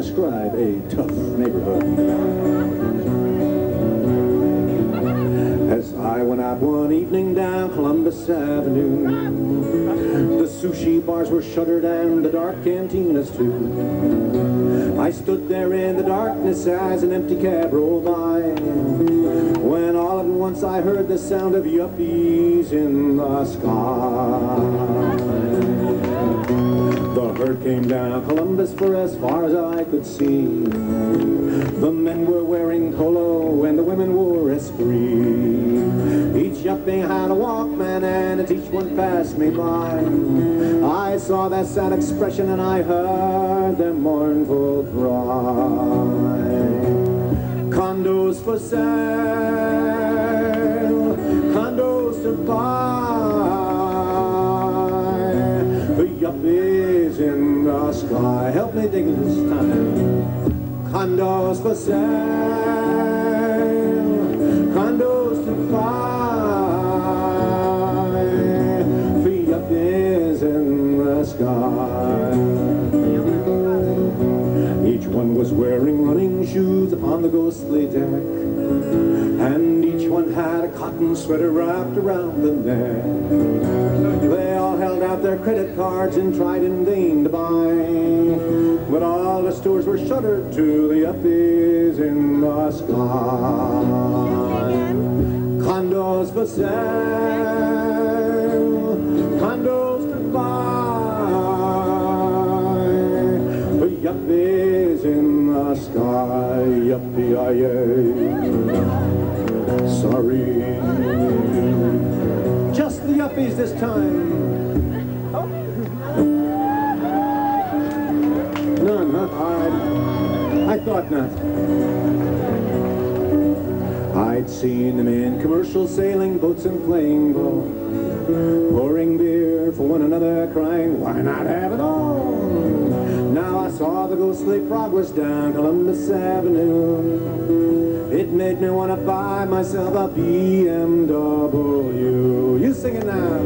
describe a tough neighborhood. As I went out one evening down Columbus Avenue, the sushi bars were shuttered and the dark cantinas too. I stood there in the darkness as an empty cab rolled by, when all at once I heard the sound of yuppies in the sky. Herd came down Columbus for as far as I could see. The men were wearing polo and the women wore esprit. Each yuppie had a Walkman and as each one passed me by, I saw that sad expression and I heard their mournful cry. Condos for sale, sky. Help me dig this time. Condos for sale, condos to buy. The yuppies in the sky. Each one was wearing running shoes upon the ghostly deck, and each one had a cotton sweater wrapped around the neck. They all held out their credit cards and tried in vain to buy, but all the stores were shuttered to the uppies in the sky. Condos for sale, condos to buy. The yuppies in the sky, yuppie-yay. Sorry. Just the yuppies this time. None, huh? I, I thought not. I'd seen them in commercial sailing boats and playing ball, pouring beer for one another, crying, why not have it all? Saw the ghostly progress down Columbus Avenue. It made me want to buy myself a BMW. You sing it now.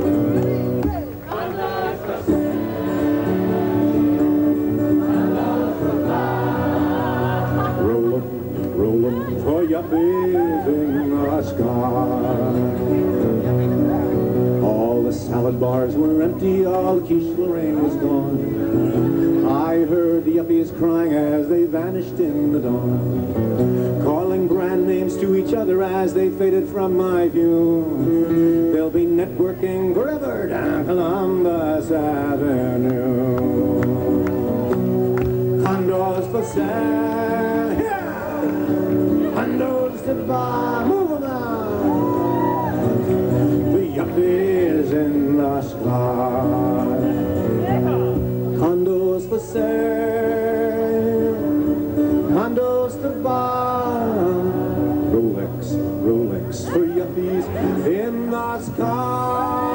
All the salad bars were empty, all the quiche Lorraine was gone. I heard the yuppies crying as they vanished in the dawn. Calling brand names to each other as they faded from my view. They'll be networking forever down Columbus Avenue. Condos for sale, condos to buy, to buy. Rolex, Rolex for yuppies in Moscow.